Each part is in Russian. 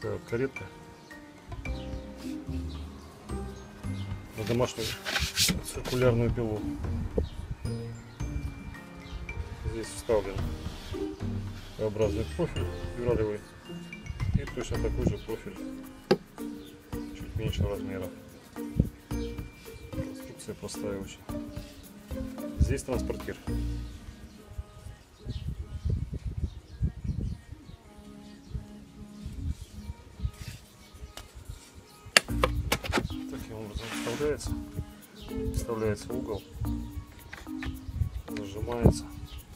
такая каретка на домашнюю циркулярную пилу. Здесь вставлен Т-образный профиль юралевый и точно такой же профиль чуть меньшего размера. Конструкция простая очень. Здесь транспортир. Таким образом вставляется. Вставляется угол. Зажимается.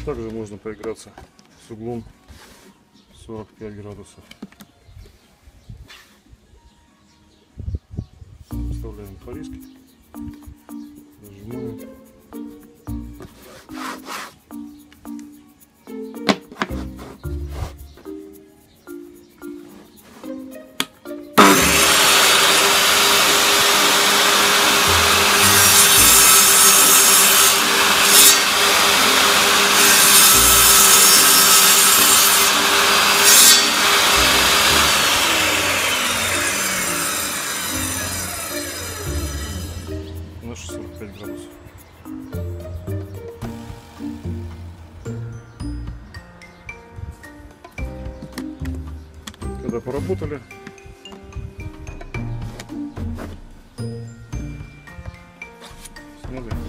Точно так же можно поиграться с углом 45 градусов. Вставляем фориски. Нажимаем. 45 градусов. Когда поработали, убрали.